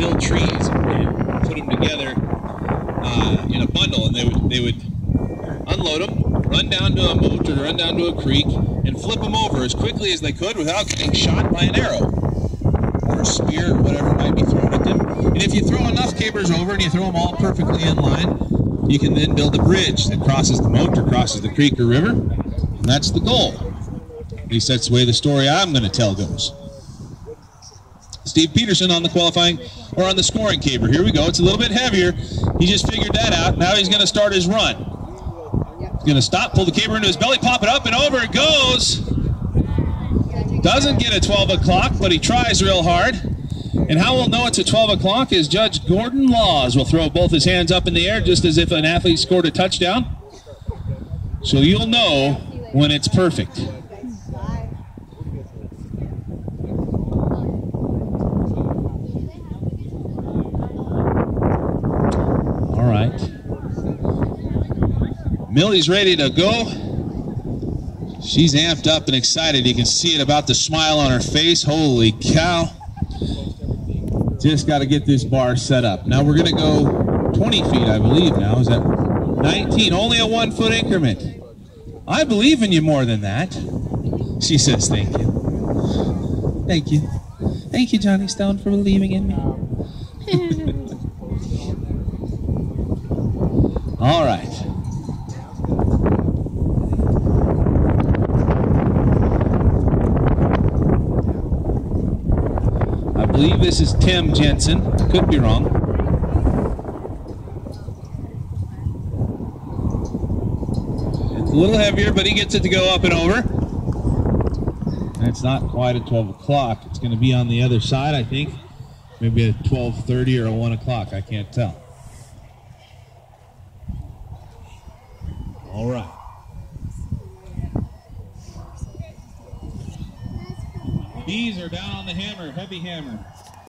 fill trees and put them together uh, in a bundle, and they would they would unload them, run down to a moat or run down to a creek, and flip them over as quickly as they could without getting shot by an arrow or a spear or whatever might be thrown at them. And if you throw enough cabers over and you throw them all perfectly in line, you can then build a bridge that crosses the moat or crosses the creek or river, and that's the goal. At least that's the way the story I'm going to tell goes. Steve Peterson on the qualifying or on the scoring caber. Here we go. It's a little bit heavier. He just figured that out. Now he's going to start his run. He's going to stop, pull the caber into his belly, pop it up, and over it goes. Doesn't get a 12 o'clock, but he tries real hard. And how we'll know it's a 12 o'clock is Judge Gordon Laws will throw both his hands up in the air just as if an athlete scored a touchdown. So you'll know when it's perfect. Right. Millie's ready to go. She's amped up and excited. You can see it about the smile on her face. Holy cow. Just got to get this bar set up. Now we're going to go 20 feet, I believe now. Is that 19? Only a one foot increment. I believe in you more than that. She says, thank you. Thank you. Thank you, Johnny Stone, for believing in me. All right. I believe this is Tim Jensen. Could be wrong. It's a little heavier, but he gets it to go up and over. And it's not quite at 12 o'clock. It's going to be on the other side, I think. Maybe at 12.30 or 1 o'clock. I can't tell. All right. These are down on the hammer, heavy hammer.